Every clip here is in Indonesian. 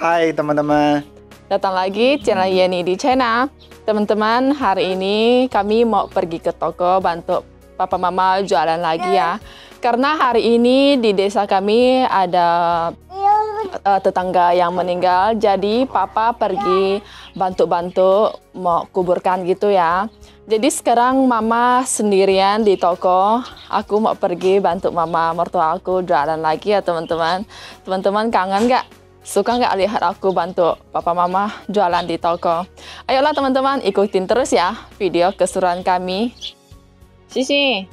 Hai teman-teman. Datang lagi channel Yeni di China. Teman-teman, hari ini kami mau pergi ke toko bantu papa mama jualan lagi ya. Iya. Karena hari ini di desa kami ada uh, tetangga yang meninggal, jadi papa pergi bantu-bantu mau kuburkan gitu ya. Jadi sekarang mama sendirian di toko, aku mau pergi bantu mama mertua aku jualan lagi ya teman-teman. Teman-teman kangen gak? Suka nggak lihat aku bantu papa mama jualan di toko? Ayolah teman-teman, ikutin terus ya video keseruan kami. Sisi,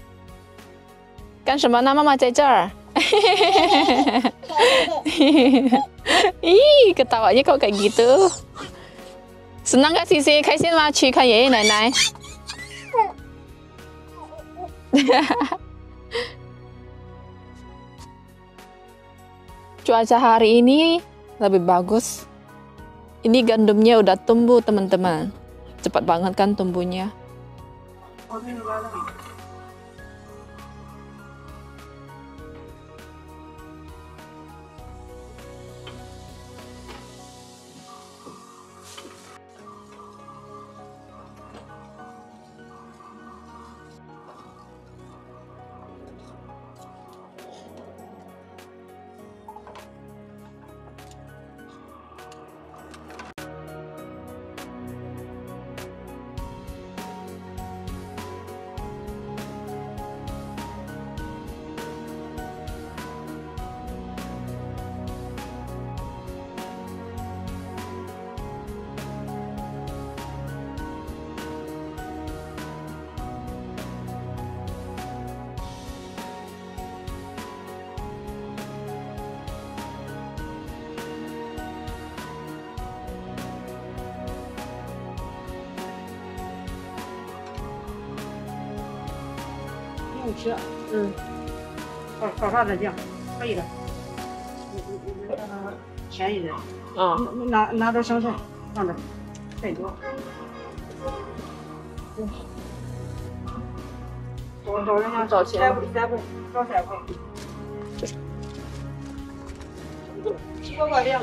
kan semua nama Mama Cecer? Ih, ketawanya kok kayak gitu. Senang gak Sisi? Kaisin ma Ci, kan ini Nenek. Cuaca hari ini lebih bagus. Ini gandumnya udah tumbuh teman-teman. Cepat banget kan tumbuhnya. 吃。嗯，好，好啥再见，可以的。嗯，便宜点，啊，你拿拿到绳子，拿着，再交。嗯，找找人家，找钱，三三步，找三步。我快啊！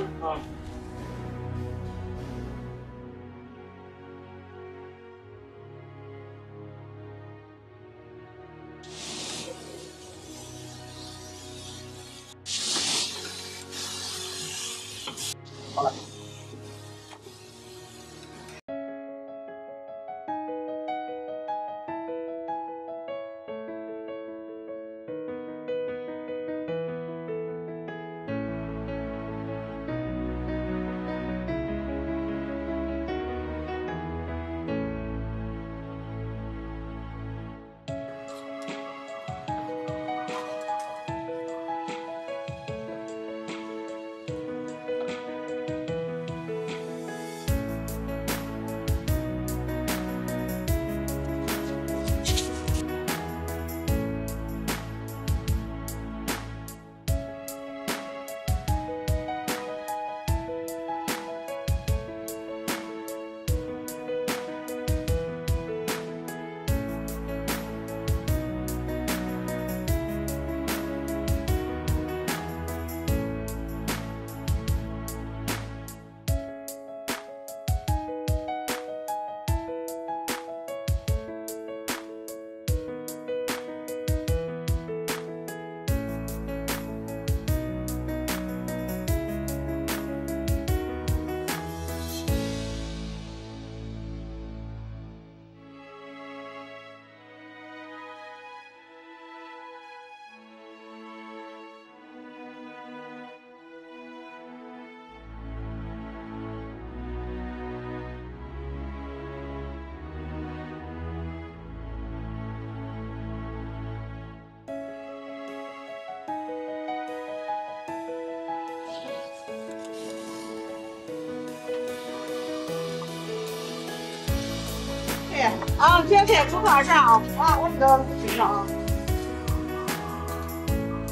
啊，今天不发气啊！啊，我知道，知道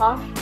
啊。好。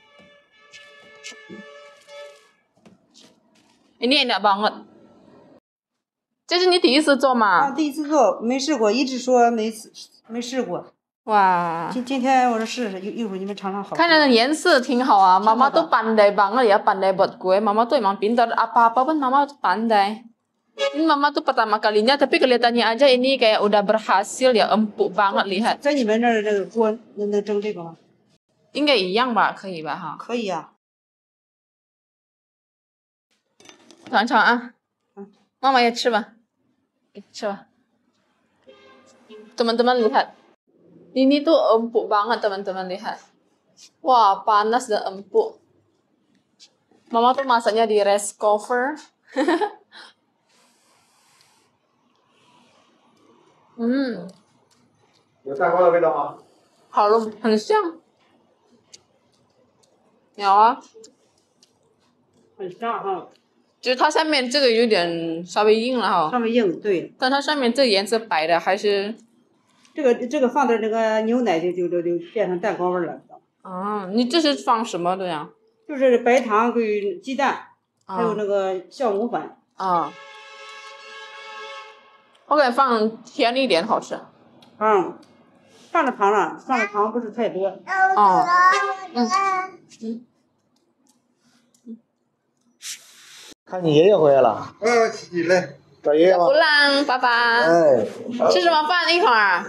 一两了吧，我这是你第一次做嘛？啊，第一次做没试过，一直说没没试过。哇！今今天我说试试，一一会儿你们尝尝。好，看这颜色挺好啊，妈妈都办来办了，也要办来办过来。妈妈都蛮 pinter，apa apun mama pandai。ini mama tu pertama kalinya, tapi kelihatannya aja ini kayak udah berhasil ya, empuk banget lihat。在你们那那个锅能蒸这个吗？应该一样吧，可以吧哈？可以啊。尝尝啊，妈妈也吃吧，给吃吧。Teman-teman lihat, ini tuh empuk banget teman-teman lihat. Wah panas dan empuk. Mama tuh masaknya di rice cover. hmm. 有蛋糕的味道吗？好了，很像。有啊。很像哈。就是它上面这个有点稍微硬了哈。稍微硬，对。但它上面这颜色白的还是？这个这个放点那个牛奶，就就就就变成蛋糕味了。啊，你这是放什么的呀？就是白糖跟鸡蛋，还有那个酵母粉。啊。我感觉放甜一点好吃。嗯。放了糖了，放了糖不是太多。哦，嗯，嗯。看你爷爷回来了。嗯，起来找爷爷吗？不冷，爸爸。哎，吃什么饭？一会儿。啊，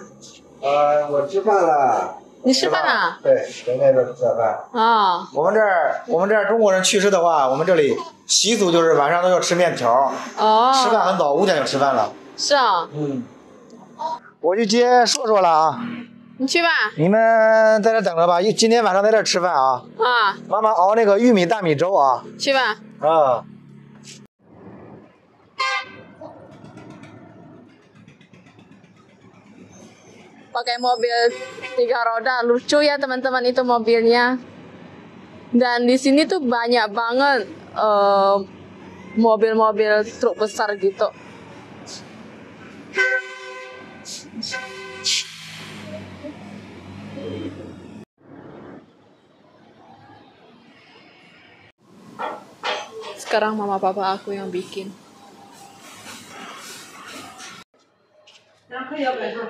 我吃饭了。你吃饭了？对，在那边吃点饭。啊。我们这儿，我们这儿中国人去世的话，我们这里习俗就是晚上都要吃面条。哦。吃饭很早，五点就吃饭了。是啊。嗯。我去接硕硕了啊。你去吧。你们在这等着吧，今天晚上在这吃饭啊。啊。妈妈熬那个玉米大米粥啊。去吧。啊。pakai mobil tiga roda lucu ya teman-teman itu mobilnya dan di sini tuh banyak banget mobil eh, mobil-mobil truk besar gitu sekarang mama papa aku yang bikin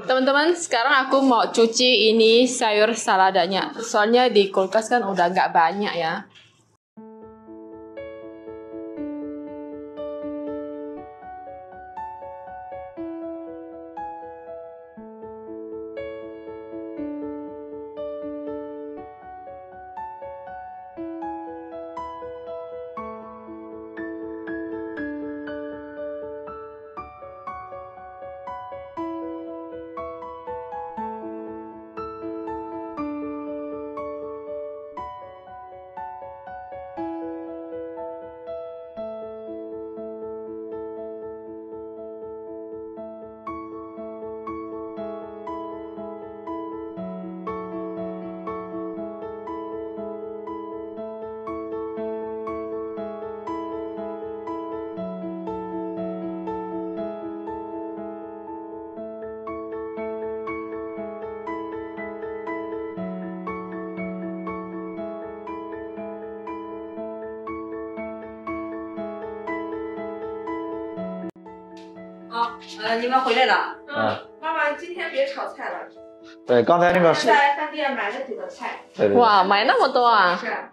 Teman-teman, sekarang aku mau cuci ini sayur saladanya. Soalnya di kulkas kan udah nggak banyak ya. 好，呃，你们回来了。嗯，妈妈今天别炒菜了。对，刚才那个在饭店买了几个菜。哇，买那么多啊！是啊，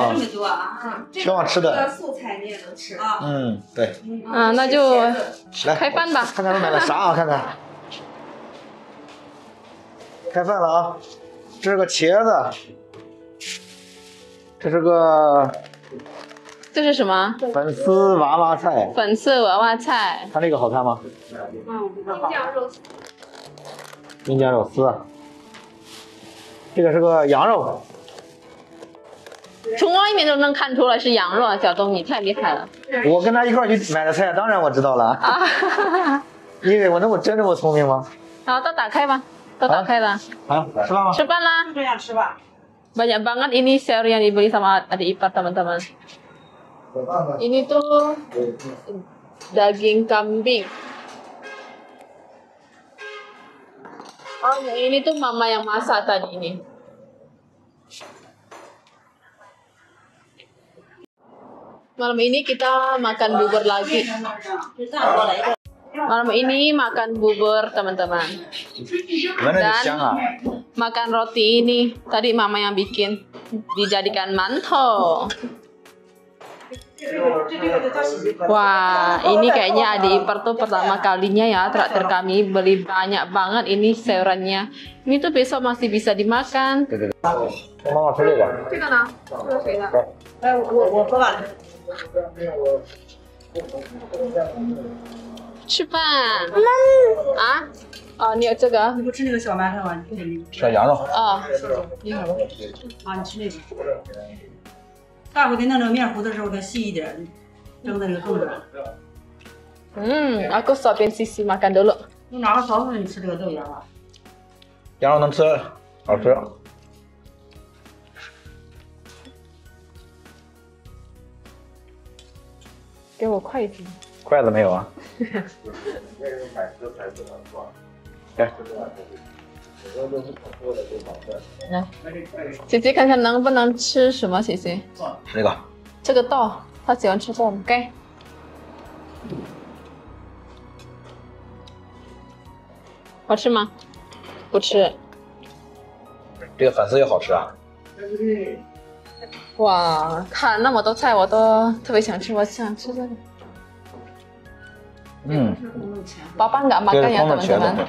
买这么多啊！挺好吃的素菜你也能吃啊。嗯，对。嗯，那就来开饭吧。看看都买了啥？啊？看看。开饭了啊！这是个茄子，这是个。这是什么粉丝娃娃菜？粉丝娃娃菜。它那个好看吗？嗯，京酱肉丝。京酱肉丝。这个是个羊肉。从外面都能看出来是羊肉，小东你太厉害了。我跟他一块去买的菜，当然我知道了。啊哈哈哈哈为我那么真这么聪明吗？好，都打开吧，都打开了。啊，吃饭吗？吃饭啦！就这样吃吧。banyak banget ini sayur yang dibeli sama adik ipar teman-teman. Ini tuh daging kambing. Oh, ya ini tuh mama yang masak tadi ini. Malam ini kita makan bubur lagi. Malam ini makan bubur teman-teman. Dan makan roti ini. Tadi mama yang bikin dijadikan mantel. Wah, ini kayaknya adik impor tuh pertama kalinya ya traktir kami beli banyak banget ini sayurannya. Ini tuh besok masih bisa dimakan. Mama 大伙给弄这个面糊的时候再细一点，蒸那个嗯，然嗯，给哥烧边吃吃嘛，干得了。你拿个勺子，你吃这个豆芽吧。羊肉能吃，好吃。给我筷子。筷子没有啊。姐姐看看能不能吃什么？姐姐，这个这个豆，他喜欢吃这豆给。好吃吗？不吃。这个粉丝也好吃啊！哇，看那么多菜，我都特别想吃，我想吃这个。嗯，爸爸不干嘛，怎么怎么。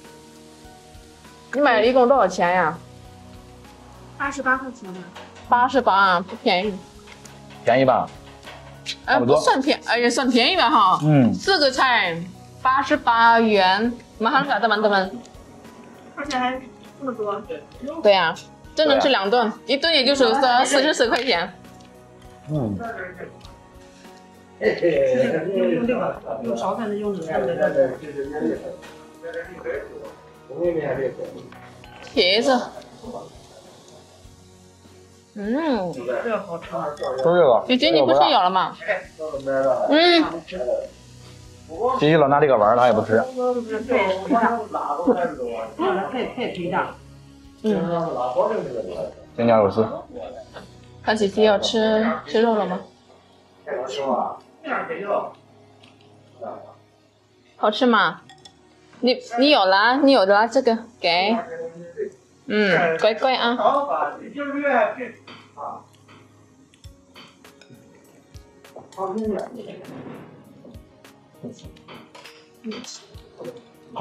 你买了一共多少钱呀？八十八块钱吧。八十八，不便宜。便宜吧？哎，不算便，哎呀，算便宜吧哈。嗯。四个菜，八十八元，蛮好算的嘛，的们。而且还这么多。对呀，这能吃两顿，一顿也就三四十四块钱。嗯。用用这用烧茄子，嗯，这好吃。吃这个，姐姐你不吃有了吗？嗯。姐姐老拿这个玩，他也不吃。嗯。嗯。尖椒肉丝。看姐姐要吃吃肉了吗？好吃吗？你你有啦，你有的啦，这个给，嗯，乖乖啊。好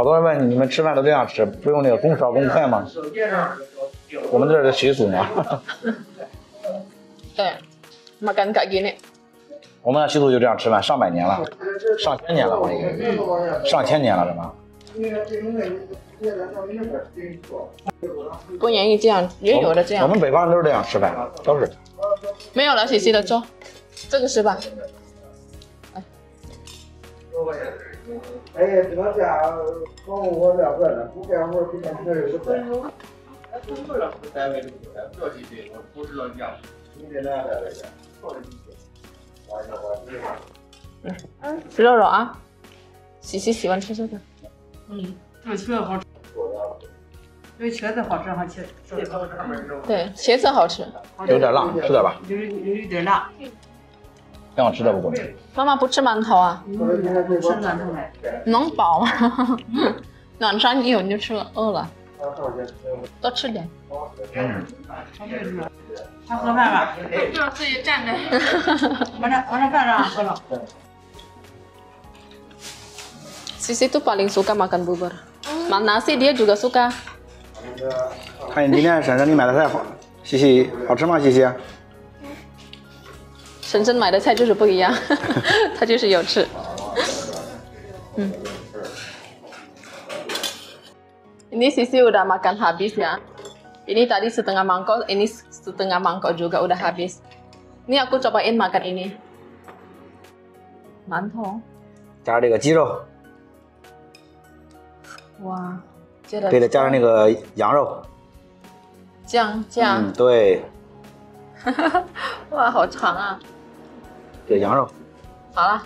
多人问你们吃饭都这样吃，不用那个公勺公筷吗？我们这是习俗嘛。对我们那习俗就这样吃饭，上百年了，上千年了我已经，上千年了是么？不愿意这样，也有的这样。我们北方人都是这样吃饭，都是。没有了，喜喜的坐，这个是吧？哎，各位，哎，你们家中午我两个人，不干活，今天吃的是粉肉。哎，粉肉了，单位的，不来，不要我我知道你家，你在哪来的？坐进去，来一块一块。来，嗯，肉肉啊，喜喜喜欢吃这个。嗯，这茄子好吃，这茄子好吃，好吃。对，茄子好吃，有点辣，吃点吧。有有有点辣，挺好吃的不过。妈妈不吃馒头啊？吃馒头呗。能饱吗？暖上你有你就吃了，饿了。多吃点。嗯。他喝饭吧。要自己站着。哈哈哈哈哈。晚饭上啊，喝上。Sisi tuh paling suka makan bubur. Makan nasi dia juga suka. ini apa? Sisi enak enak Sisi, ya. Sisi, udah makan habis ya. Ini tadi setengah mangkok, ini setengah mangkok juga udah habis. Ini aku cobain makan ini. Cari ke jiro. 哇，接着对的，加上那个羊肉酱酱，嗯，对，哇，好长啊！对，羊肉。好了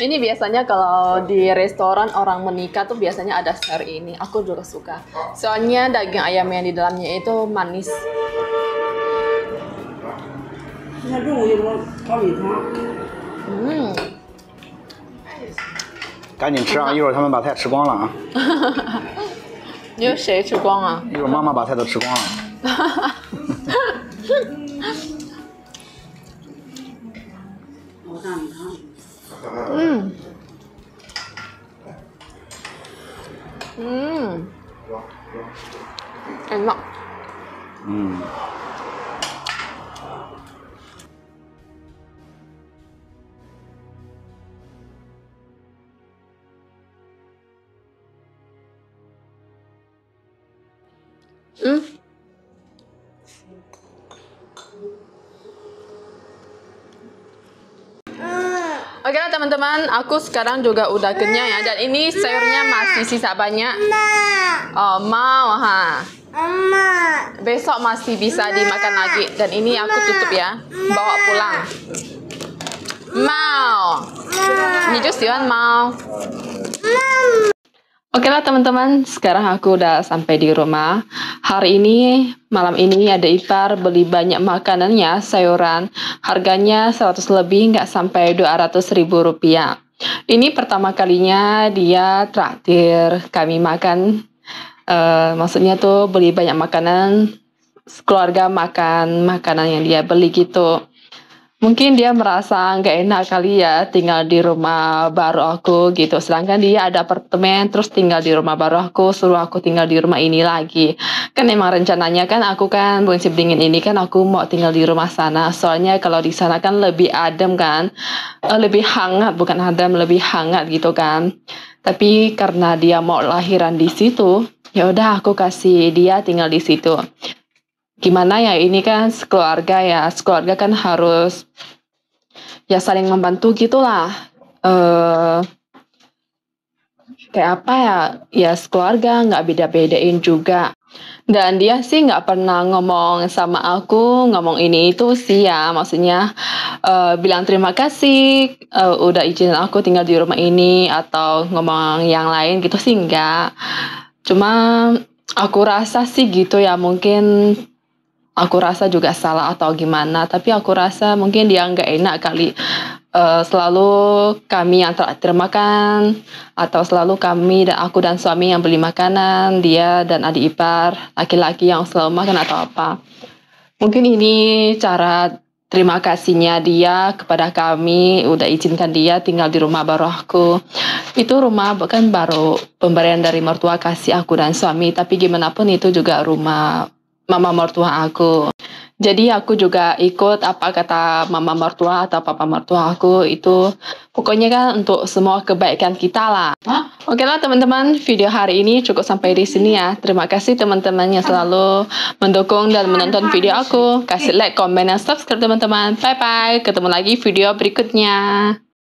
，ini biasanya kalau di restoran orang menikah tuh biasanya ada share ini. Aku juga suka. Soalnya daging ayam yang di dalamnya itu manis. 赶紧吃啊！一会儿他们把菜吃光了啊！你说谁吃光啊？一会儿妈妈把菜都吃光了。嗯。嗯。嗯。Oke okay, teman-teman, aku sekarang juga udah kenyang ya dan ini sayurnya masih sisa banyak. Oh mau ha. Besok masih bisa dimakan lagi dan ini aku tutup ya, bawa pulang. Mau. Ini justru mau. Oke lah teman-teman, sekarang aku udah sampai di rumah. Hari ini, malam ini ada Ipar beli banyak makanannya, sayuran. Harganya 100 lebih, nggak sampai 200 ribu rupiah. Ini pertama kalinya dia traktir kami makan. Uh, maksudnya tuh beli banyak makanan, keluarga makan makanan yang dia beli gitu mungkin dia merasa nggak enak kali ya tinggal di rumah baru aku gitu sedangkan dia ada apartemen terus tinggal di rumah baru aku suruh aku tinggal di rumah ini lagi kan emang rencananya kan aku kan prinsip dingin ini kan aku mau tinggal di rumah sana soalnya kalau di sana kan lebih adem kan eh, lebih hangat bukan adem lebih hangat gitu kan tapi karena dia mau lahiran di situ ya udah aku kasih dia tinggal di situ gimana ya ini kan sekeluarga ya sekeluarga kan harus ya saling membantu gitulah eh kayak apa ya ya sekeluarga nggak beda-bedain juga dan dia sih nggak pernah ngomong sama aku ngomong ini itu sih ya maksudnya uh, bilang terima kasih uh, udah izin aku tinggal di rumah ini atau ngomong yang lain gitu sih nggak cuma aku rasa sih gitu ya mungkin aku rasa juga salah atau gimana tapi aku rasa mungkin dia nggak enak kali uh, selalu kami yang terakhir makan atau selalu kami dan aku dan suami yang beli makanan dia dan adik ipar laki-laki yang selalu makan atau apa mungkin ini cara terima kasihnya dia kepada kami udah izinkan dia tinggal di rumah baru aku itu rumah bukan baru pemberian dari mertua kasih aku dan suami tapi gimana pun itu juga rumah mama mertua aku. Jadi aku juga ikut apa kata mama mertua atau papa mertua aku itu pokoknya kan untuk semua kebaikan kita lah. Oke lah teman-teman, video hari ini cukup sampai di sini ya. Terima kasih teman-teman yang selalu mendukung dan menonton video aku. Kasih like, komen, dan subscribe teman-teman. Bye-bye, ketemu lagi video berikutnya.